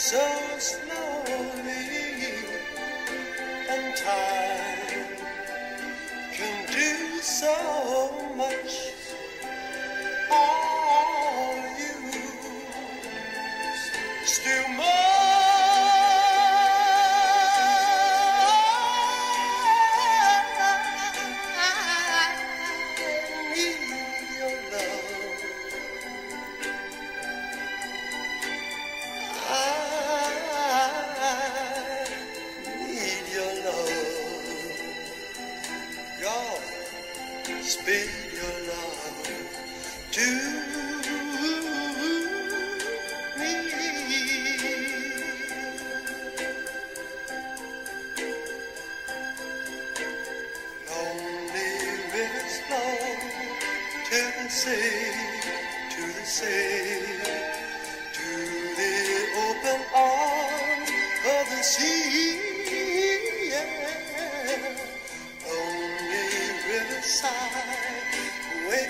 so slowly, and time can do so much. Are you still mine? Speak your love to me. Lonely to the sea, to the sea to the open arms of the sea.